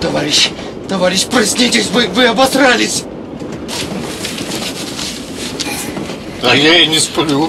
Товарищ, товарищ, проснитесь, вы, вы обосрались! А я и не сплю.